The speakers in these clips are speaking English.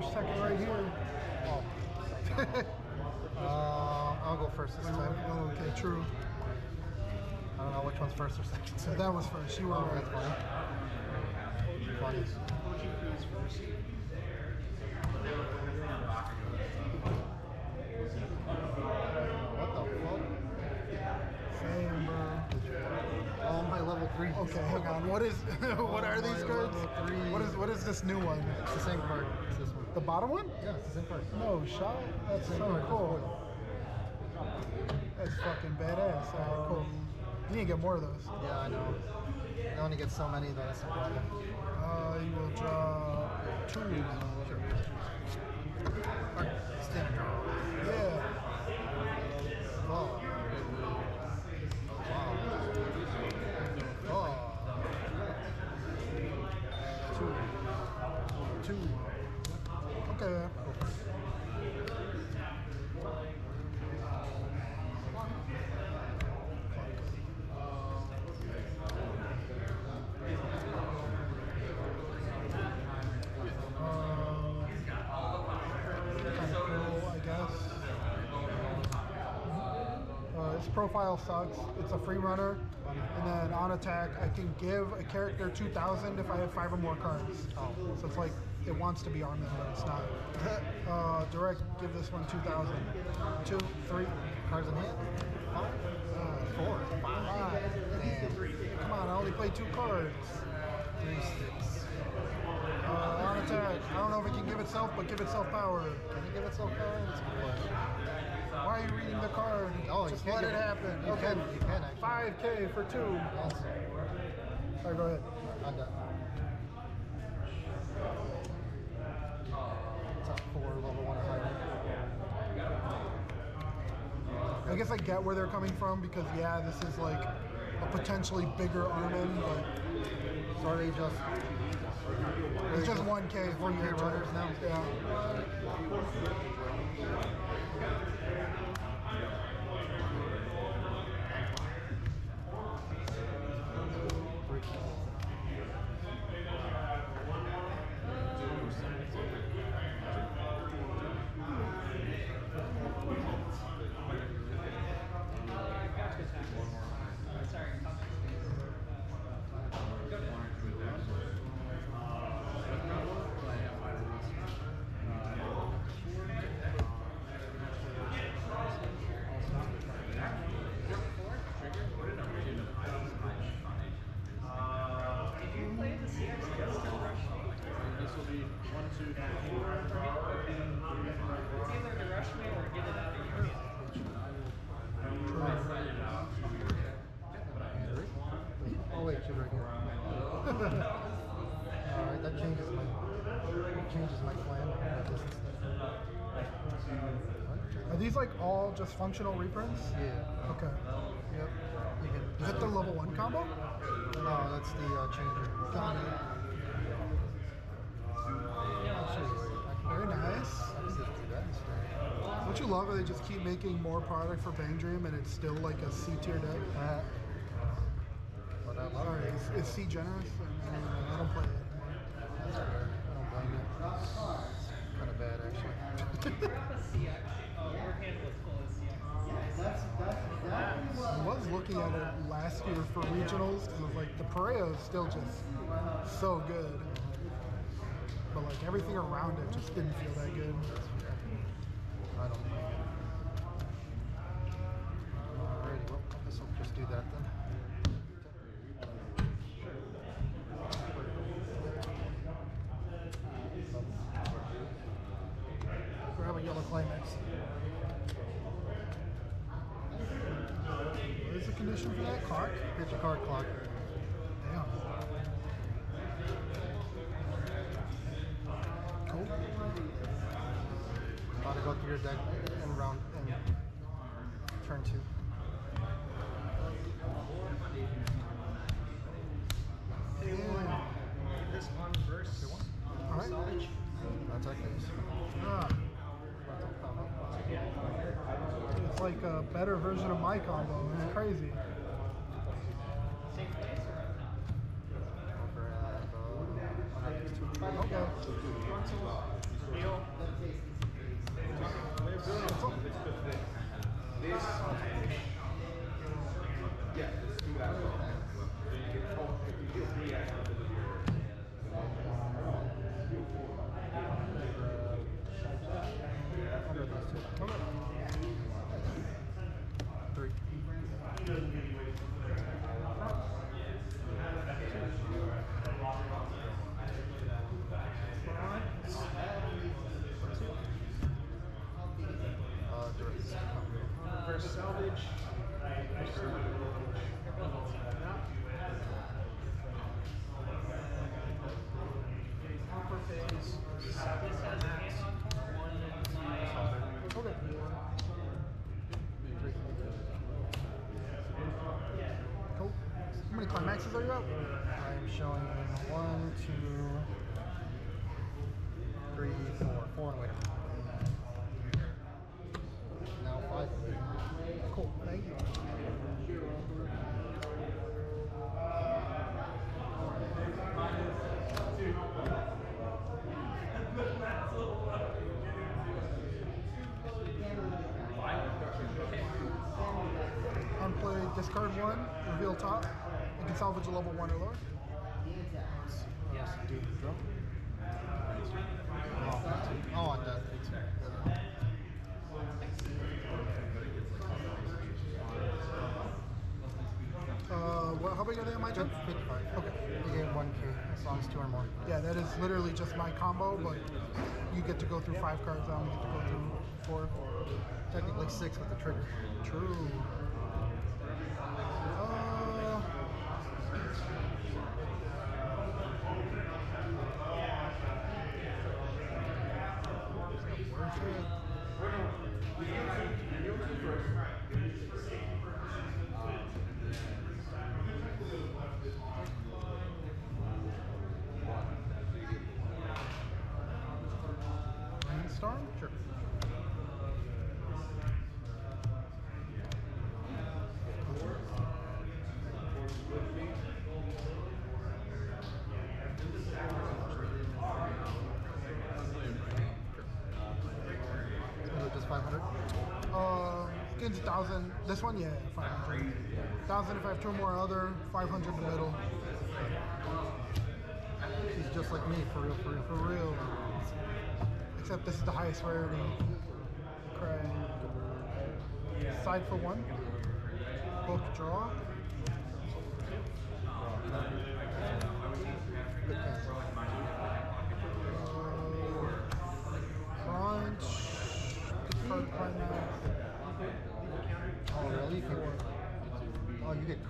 first, second right here. Uh, I'll go first this time. Okay, true. I don't know which one's first or second. So that was first. You were Oh, right. funny. Funny. What the fuck? Same, bro. All my level three. Okay, hang on. What is? what are these cards? What is? What is this new one? It's the same card. It's this one. The bottom one? Yeah, it's the same. No shot. That's so cool. That's fucking badass. Alright, cool. You need to get more of those. Yeah, I know. I only get so many though. That's the problem. Uh, you will draw two. Standard draw. Yeah. Oh. Wow. Oh. Two. Two. Okay. Uh, kinda cool, I guess. Uh, its profile sucks. It's a free runner, and then on attack, I can give a character 2,000 if I have five or more cards. So it's like it wants to be arming, but it's not. Uh, direct, give this one 2,000. Two, three, Cards in hand. Uh, Four. five. Come on, I only played two cards. Three sticks. Uh, on attack, I don't know if it can give itself, but give itself power. Can you give it some power? Why are you reading the card? Oh, Just let it happen. you okay. can- you can actually. 5K for two. Awesome. All right, go ahead. I'm done. Top four, level one or higher. I guess I get where they're coming from because yeah, this is like a potentially bigger Armin, but So are they just it's just 1K for 1K your runners now? Yeah. three? This will be one, two, three, four. It's either to rush me or get it out of your hand. Oh wait, she's right here. Alright, that changes my changes my plan. My distance Are these just functional reprints? Yeah. Okay. Yep. You can, Is it the level one combo? no, that's the uh, changer. Got it. Actually, wait, I can, Very nice. I do that instead. Don't you love how they just keep making more product for BanG Dream and it's still like a C tier deck? Uh, but I love Sorry, it. is, C generous? I, mean, I don't play it anymore. That's fair. I don't blame you. Kind of bad, actually. I was looking at it last year for regionals I was like, the Pareo is still just so good. But like everything around it just didn't feel that good. I don't you. Alrighty, well, I guess I'll just do that then. Grab a yellow climax. What is the condition for that? Clock? Hit your card clock. Damn. Cool. About to go through your deck in round in turn two. Yeah. This on verse. All right. That's like this. Ah, it's like a better version of my combo. It's crazy. Same place or up top? Over at, uh, under these two. Okay. Deal. Under those two. Three. Uh, duress. Reverse salvage. Okay, Copper phase. Max. One and Okay. Three. Cool. How many climaxes are you up? I'm showing one, two, three, four. Four and waiting. Now five. Cool. Thank you. Unplay, discard one, reveal top. You can salvage a level one or lower. Yes, do draw. Oh, oh, on death. Uh, what, how big are they on my turn? 55. Okay. You gain 1k as long as two or more. Yeah, that is literally just my combo, but you get to go through five cards. I only get to go through four. Technically six with the trigger. True. Thousand. This one, yeah, five hundred. Thousand if I have two more other. Five hundred in the middle. She's just like me, for real, for real. For real. Except this is the highest rarity. Cray. Side for one. Book draw.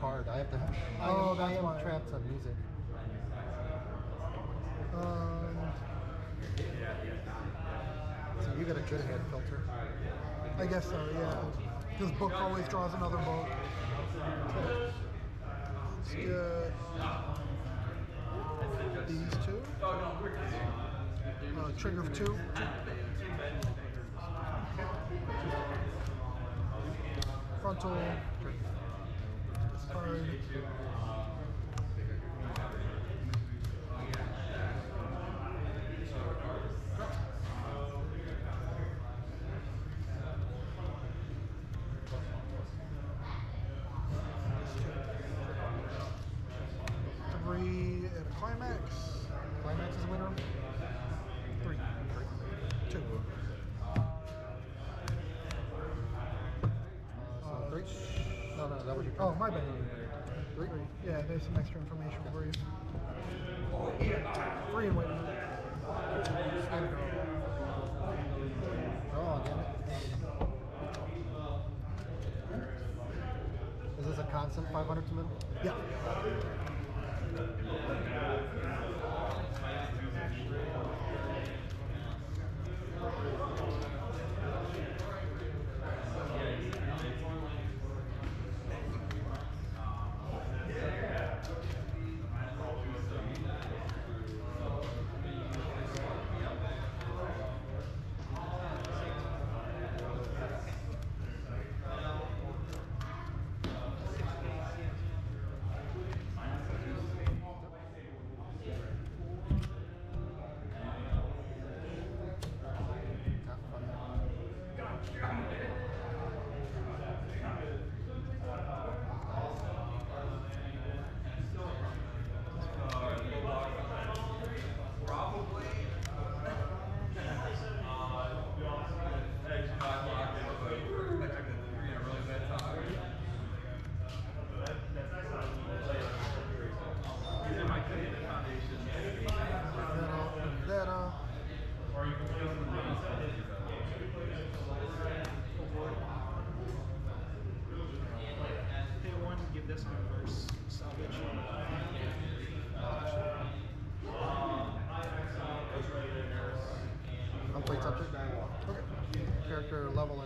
Card. I have to. I Oh, am, I am why. trapped on music. Um, So you got a good hand filter. I guess so, yeah. This book always draws another book. Let's get these two. Uh, trigger of two. Frontal. Three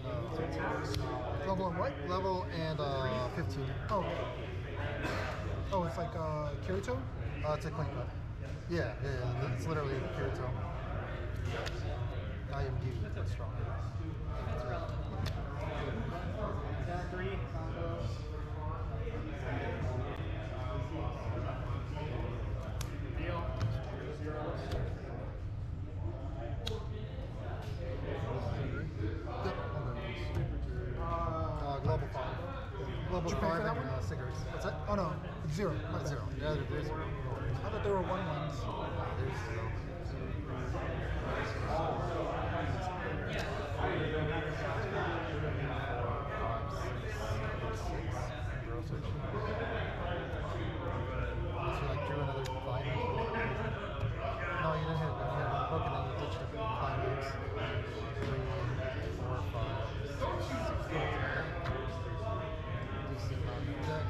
Character level and uh, Level of what? level and uh, 15. Oh. Oh, it's like uh, Kirito? Uh, it's a clean cut. Yeah, yeah, yeah. It's literally Kirito. I am you, but stronger. That's relative. Three Did you pay for that one? uh, cigarettes. What's that? Oh no, it's zero. not. Zero. Yeah, there- there's zero. I thought there were one ones. There's zero. So you like drew another five. No, you didn't hit it. You hit a book and then you ditched it. Five moves. Three, four, five, six, six, seven. DC amount of deck.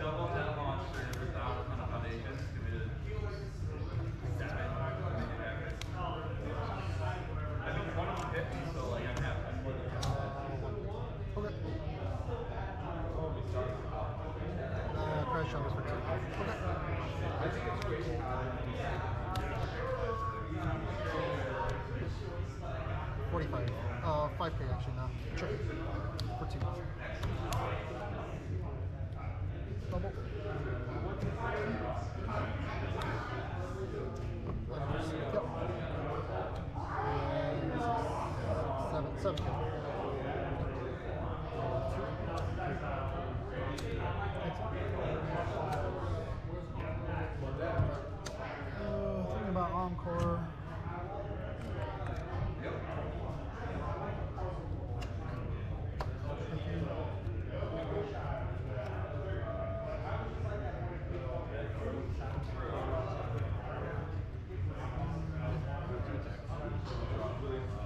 Double tap monster without an foundation committed. I think one of them hit me, so like I'm half. I'm more than half. Okay. Uh, crash on this for two. Forty-five. Uh, five K actually now. Sure. For two. Double. Yep. Seven, seven K. Uh, thinking about Encore.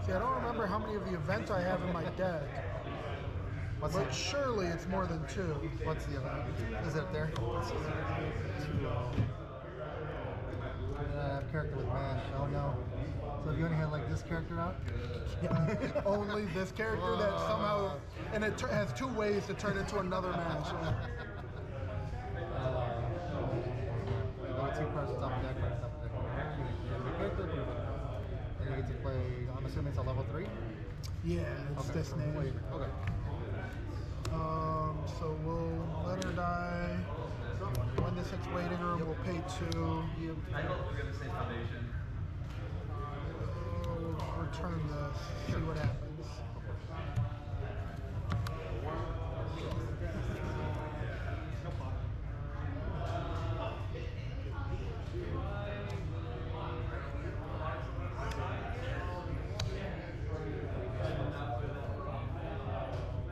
See, I don't of the events I have in my deck, What's but surely it's more than two. what's the other? Is it there? Uh, I have character with Mash. Oh no. So if you only had like this character out? Only this character that somehow, and it has two ways to turn into another match. Uh, the two cards top of deck, right top of deck. Yeah, character, and you get to assuming it's a level three. Yeah, it's Okay. this name. Okay. Um, so we'll let her die. When this hits waiting room, we'll pay two. I hope we're gonna say foundation. We'll return this. See what happens.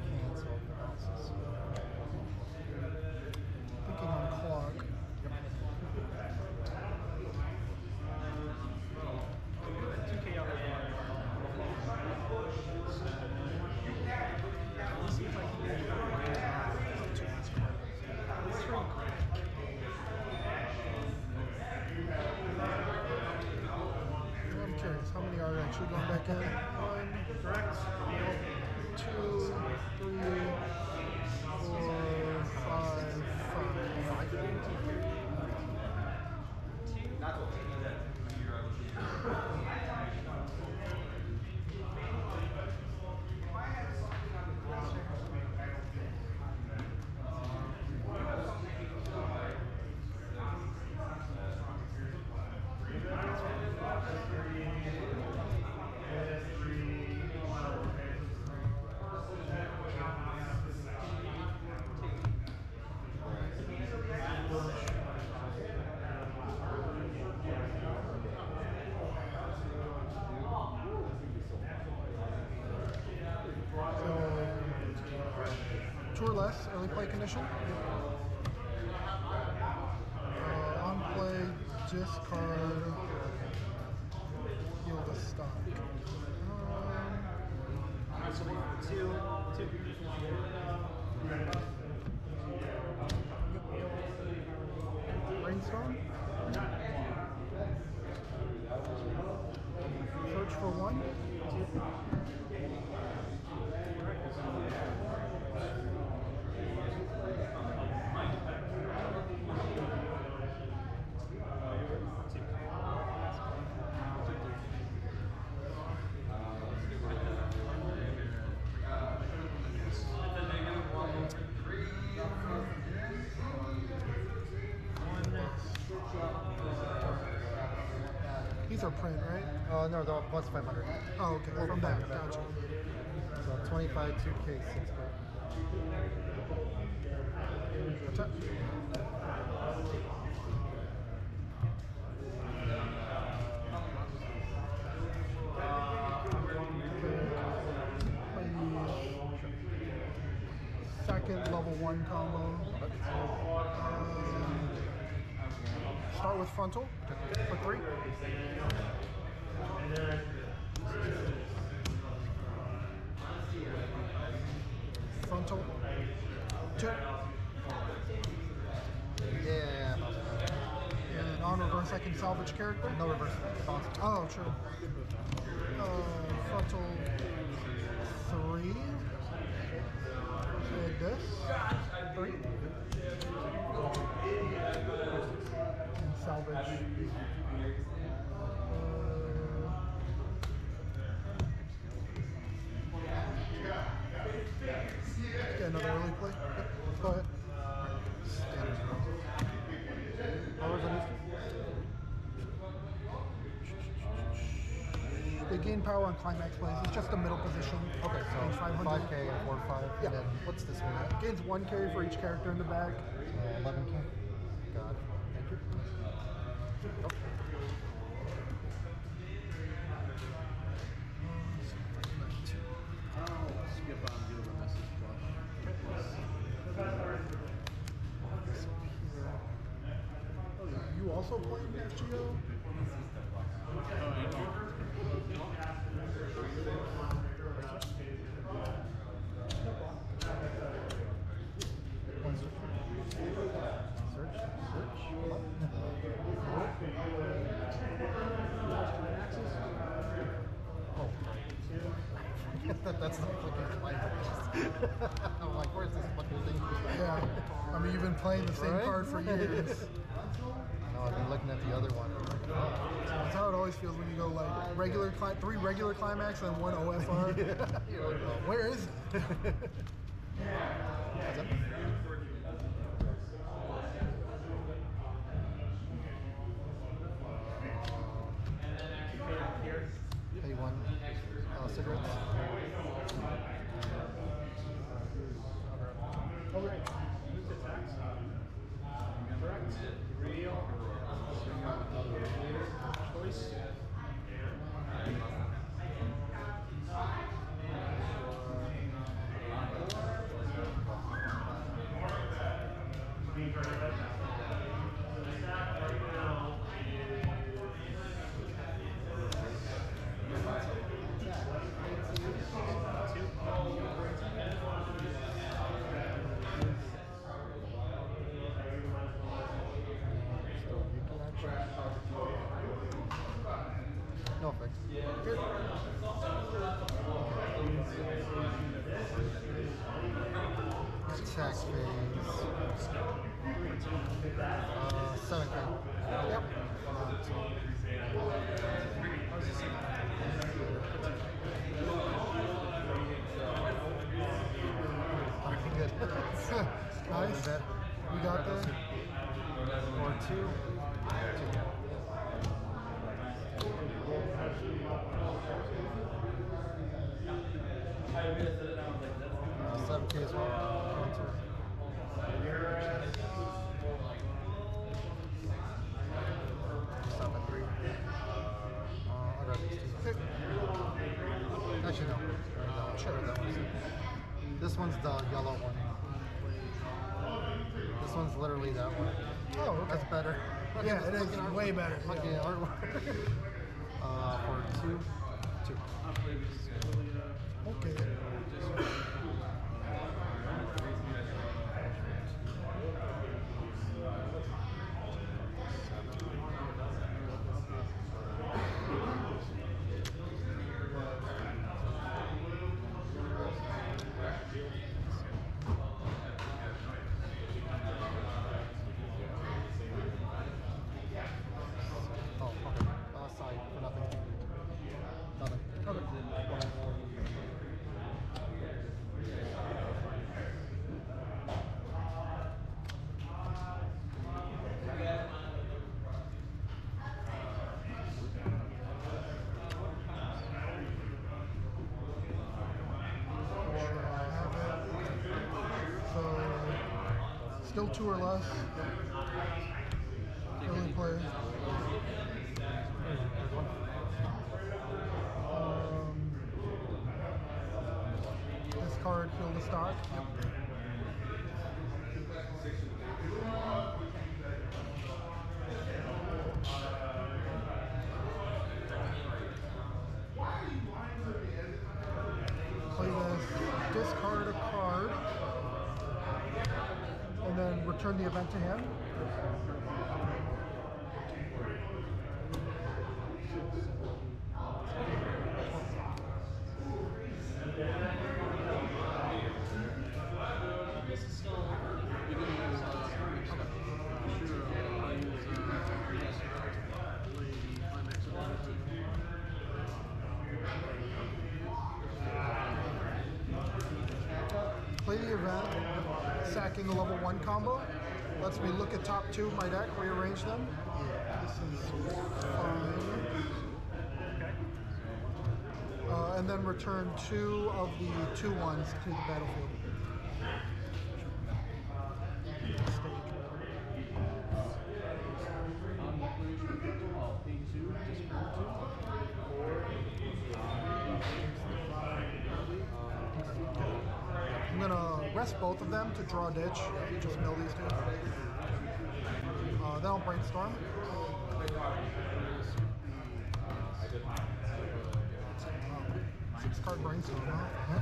Cancel analysis. Thinking on clock. Two K out of one. See if I can get I'm curious, how many back in? One, two, three, just called Stock. Alright, so one, two, two. Brainstorm. Search for one, two. Are print, right? Uh, no, they're plus 500. Oh, okay. From that, gotcha. So 25 2K 6 card. Second level one combo. Um, start with frontal for three. Frontal. Two. Yeah. And on reverse, I can salvage character. No reverse. Oh, true. Uh, frontal three. And this three. And salvage. Uh, get another early play. Yep, Go ahead. What was it? They gain power on climax plays. It's just a middle position. Okay, so Gains 500. 5K and 4 5. Yeah. And then what's this one? at? Gains 1k for each character in the back. Uh, 11K. Got it. Thank you. Nope. That, that's not fucking client. I'm like, where's this fucking thing? Yeah. I mean, you've been playing the same Right? card for years. No, I've been looking at the other one. Oh. That's how it always feels when you go like regular cli- three regular climax and one OFR. Well, Where is it? Attack. Uh, 7k. Yep. Alright, good. nice. We got there. Or two. Uh, seven K as well. Counter. Three. Uh, I'll grab these two. Actually, no. Grab that one. Sure, that one's This one's the yellow one. This one's literally that one. Oh, okay. That's better. Yeah, it is Fucking art- way better, yeah. artwork. uh, for two, two. Okay. Oh, okay. Uh, side for nothing. Nothing. Okay. Still two or less. Play the climax of Play the event, sacking the level one combo. Lets me look at top two of my deck, rearrange them. This is fine. Uh, and then return two of the two ones to the battlefield. Draw a ditch. Just mill these two. Uh, then I'll brainstorm. Six card brainstorm. Huh?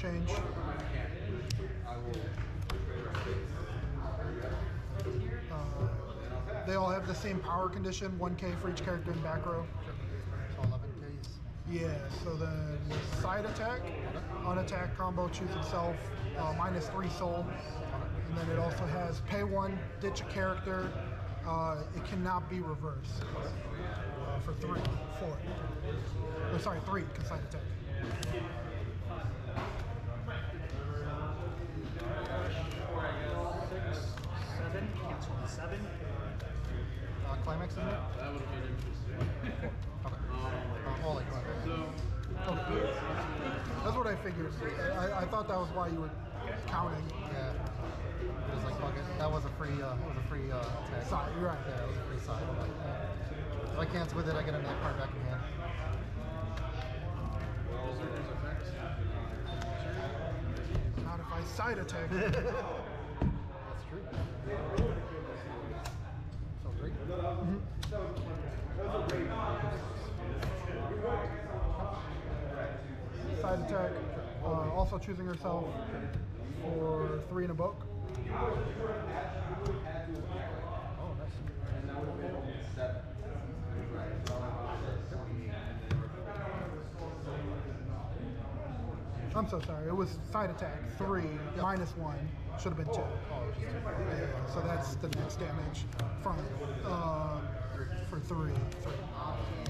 Change. Uh, they all have the same power condition, 1k for each character in back row. So 11 Ks. Yeah, so then side attack, on attack combo, choose itself, uh, minus three soul. And then it also has pay one, ditch a character. Uh, it cannot be reversed uh, for three, four. Oh, sorry, three, because side attack. Seven, cancel the seven. Uh, climax in there? That would have been interesting. Okay. Uh, all like climax. So, Okay. That's what I figured. I, I thought that was why you were counting. Yeah. It was like fucking, that was a free, uh, it was a free, uh, attack. Side, you're right. Yeah, it was a free side. Like, uh, if I cancel with it, I get a net card back in hand. Not if I side attack. That's true. So great. That was a great. Side attack. Uh, also choosing herself for three in a book. Oh, nice. I'm so sorry. It was side attack three minus one. Should have been two. Oh, two. Yeah, so that's the next damage from uh, for three. three.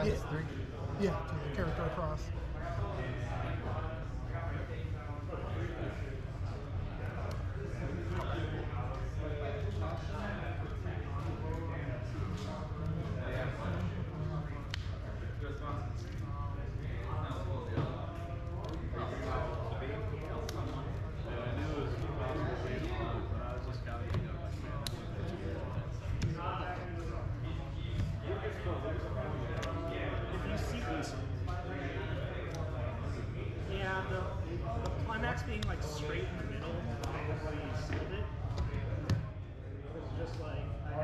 minus Yeah. three. Yeah, to the character across. Yeah, I knew it was possible, but I was just counting up like, man, that's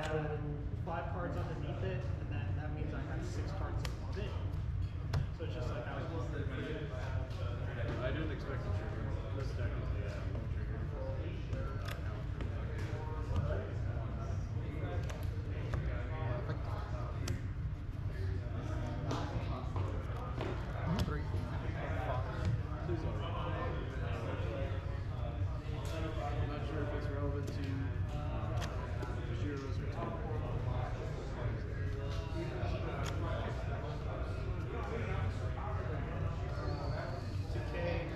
had five cards underneath it, and then that means I have six cards above it. So it's just like I was I didn't expect the trigger. This deck is the uh, no trigger. Uh, counter. Three, five. Please already. I'm not sure if it's relevant to uh, Jiro's retainer. to K.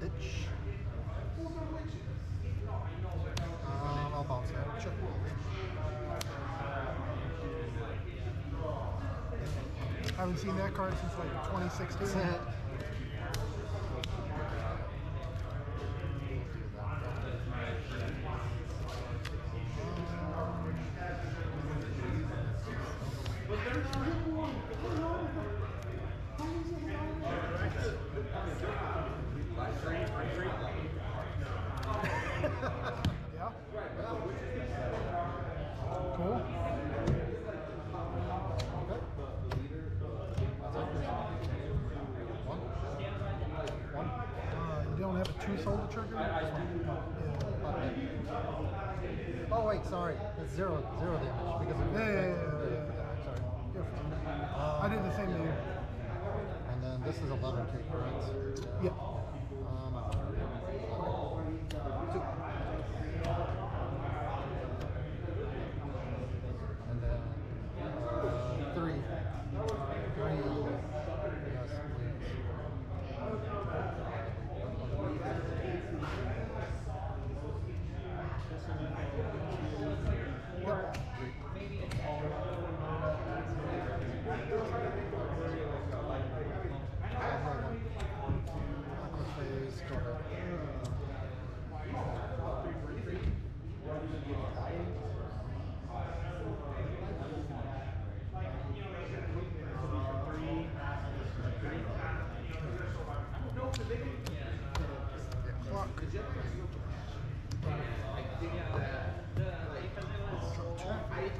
Ditch. Um, I'll bounce that. Sure. Haven't seen that card since like 2016. yeah. Cool. One. One. Uh, you don't have a two soul to trigger? Yeah. Oh wait, sorry. It's zero zero damage because of Yeah, yeah, yeah, yeah, yeah. Sorry. Fine. I did the same to you. And then this is eleven K, correct? Yeah. Um, two. And then uh, three. Three. Yes, please. Yep. Aqua phase, go ahead. Clock.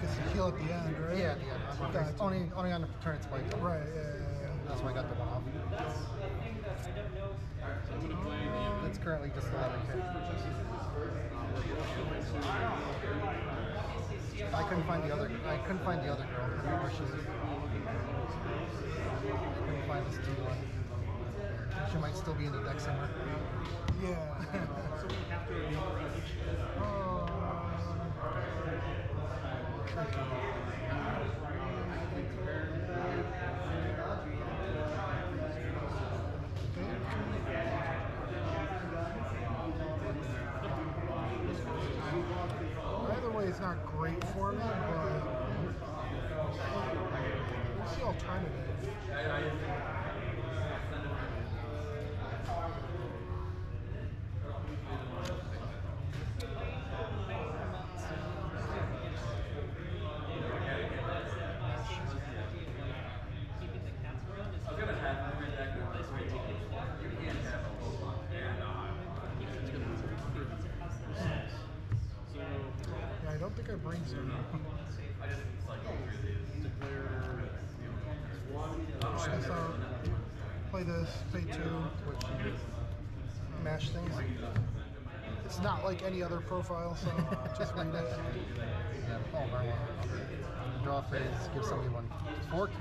silver shooter. Oh, gets to heal at the end, right? Yeah, yeah. I'm Gotcha. Only, only on the turn it's like. Right, yeah, yeah, yeah. That's why I got the one off. So I'm gonna play the It's currently just 11k. I couldn't find the other. I couldn't find the other girl. I don't know where she is. I couldn't find this two one. She might still be in the deck somewhere. Yeah. So we have to rearrange. Uh, Either way, it's not great for me, but what's the alternative? Keeping the cats around is I was gonna have every deck with this way. You can't have a Pokemon and a Hive. So Yeah, I don't think I bring zero. I just cycle through these. declare Push this out, play this, pay two, mash things. It's not like any other profile, so uh, just read it. Yeah. Oh, very well. Draw phase. Give somebody one. 4k.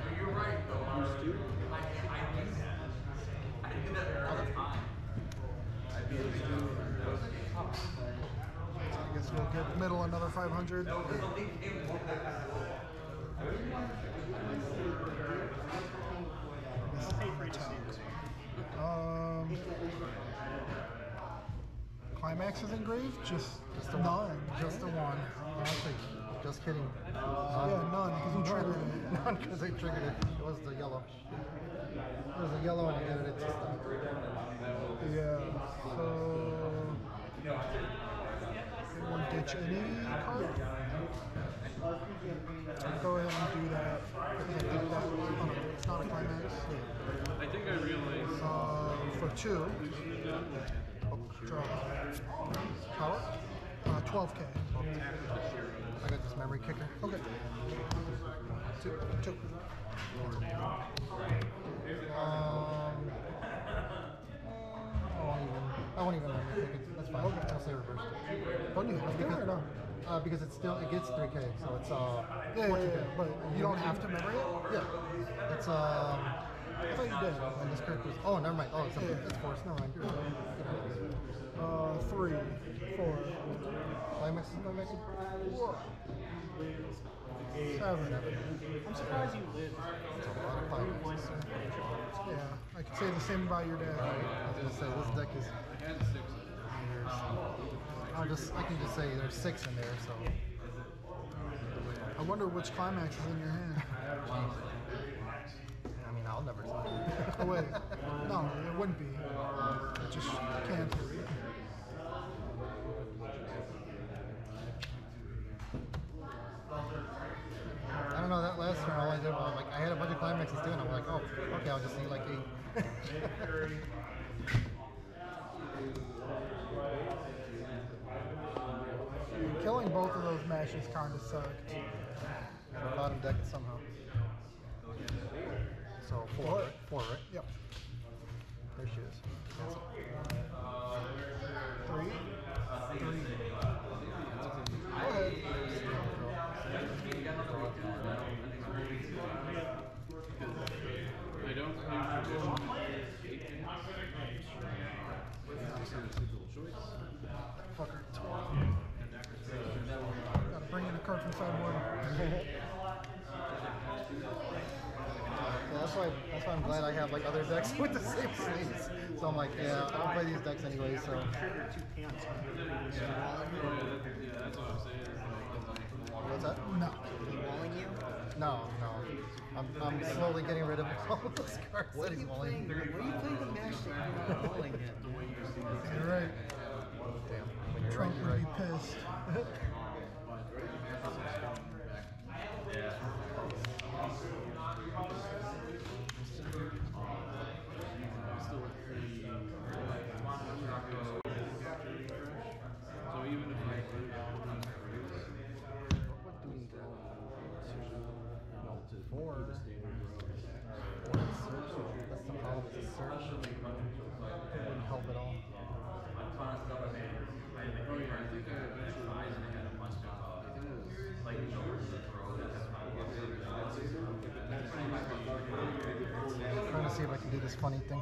I guess we'll get middle another 500. Um, climax is engraved? Just, just none. Just a one. Honestly, just kidding. Um, yeah, none, because you triggered it. None, because they triggered it. It was the yellow. It was the yellow and I added it to stop. Yeah, so... Anyone ditch any card? Go ahead and do that. I think that. Oh no, it's not a climax. I think I realized. Uh, for two. Draw. power. Uh, 12k. I got this memory kicker. Okay. Two. Two. Um, I won't even. I won't even. That's fine. I'll say reverse. Don't you have to or no? Uh, because it's still it gets 3k, so it's uh. Yeah, yeah, 14K. yeah, but you don't have to memory it? Yeah. It's um. I thought you did. And this character's. Oh, never mind. Oh, it's, Yeah. it's force. Never mind. You're. Uh, three, four, Climax is climax. seven. I'm surprised you lived. It's a lot of climaxes. Yeah, I could say the same about your dad. I was gonna say this deck is. I. I'll just. I can just say there's six in there, so. I wonder which climax is in your hand. I mean, I'll never tell. Oh wait, no, it wouldn't be. I just can't. I don't know. That last turn, all I did was like I had a bunch of climaxes too, and I'm like, oh, okay, I'll just see like eight. those kind of sucked. Got a bottom deck it somehow. So four, Four. four, right? Yep. There she is. Cancel. Three. Three. Go ahead. I don't use tradition. Eight games. Just have a single choice. Fucker. Gotta bring in a card from sideboard. Yeah, that's why. That's why I'm glad I have like other decks with the same sleeves. So I'm like, yeah, I don't play these decks anyway. So Trigger two pants on your previous Yeah, that's what I'm saying. What's that? No. Walling you? No, no. I'm, I'm slowly getting rid of all those cards What that are he's you walling. playing? What are you playing the match that you're not walling it? You're right. Damn. When you're right, Trump you're would be pissed. still with three. So even if I Four. That's the problem. It's a search. Wouldn't help at all. Oh yeah, I think I eventually trying to see if I can do this funny thing.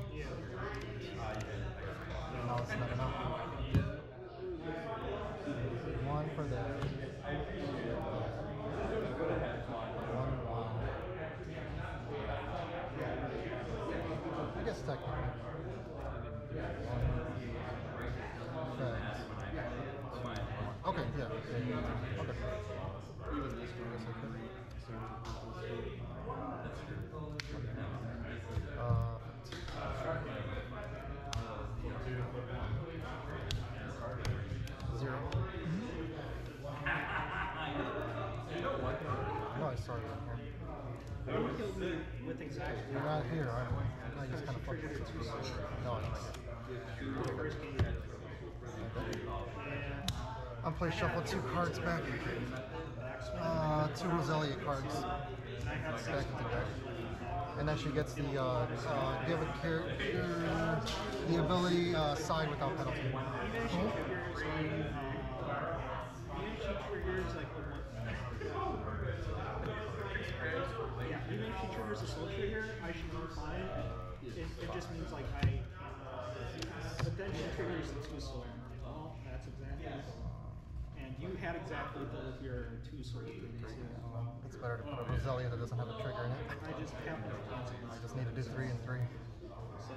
No, it's not enough. One for that. One, one. I guess technically. Thanks. Okay, yeah. yeah, yeah. Okay. Even this one Guess I could. Uh, zero. No, I here. You killed me with exactly You're not here, are you? I just kind of fucked with you. No, I'm not here. I'm play shuffle two cards back. Uh, two Roselia cards back into deck. And then she gets the uh, uh, character the ability uh, side without penalty. Uh, yeah, even if she triggers a slow trigger, I should be fine. It, it just means like I, but then she triggers the two sword. Oh, that's exactly. And you had exactly both your two sword things. Yeah. It's better to put a Roselia that doesn't have a trigger in it. I just have to I just need to do three and three. So,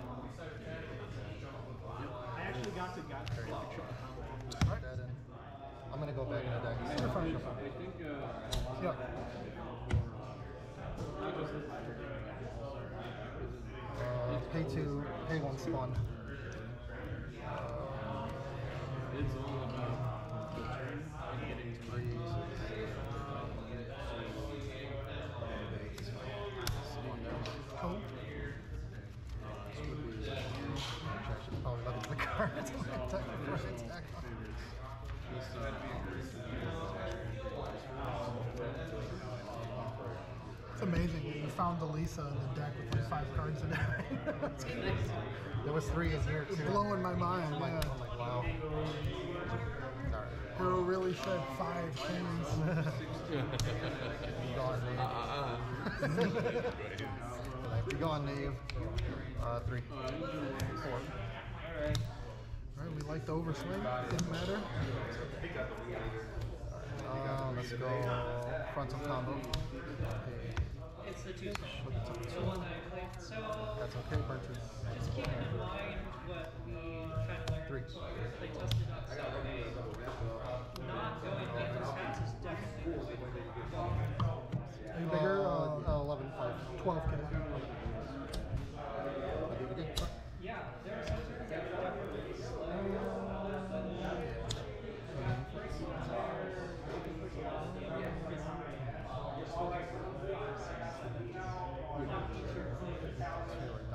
I actually got to got get the triple combo. Just put that in. I'm gonna go back in the deck. You're fine. Shuffle. I think, uh, Yeah. not just the five sorry. Uh, pay two, pay one spawn. It's all about the turn Cool. I should probably look at the cards when I attack before I attack. It's amazing. You found the Lisa in the deck with like five cards in it. There was three in here too. it's blowing my mind. Yeah. Like, wow. Alright. Hero really shed five kings. Be gone, Nave. Like, be gone, Nave. Uh, three. Four. Alright, we like the overswing. Didn't matter. Uh, let's go frontal combo. Okay. It's the two song. The one that I played. So That's okay, burn two. just keep in mind what we kind of learned Three. they tested you bigger? Uh, Uh, uh, 11, 5. 12k. I do it again. Yeah, there are some turns that are really slow.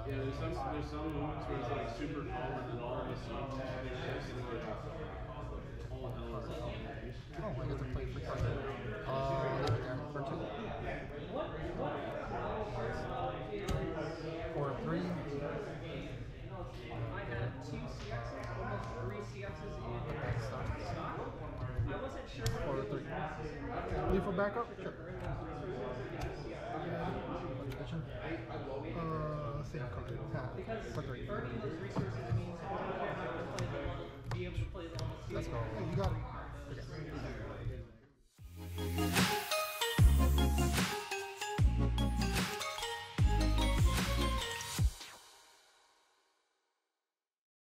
Yeah, there's some there's some moments where it's like super calm and then all of a sudden hell is. Oh, I get to play free card. Uh. Burn two. Four, three. I had two CXs, almost three CXs in stock. I wasn't sure. four, three. Leave for backup? Sure. Uh, same card. Ha, For three.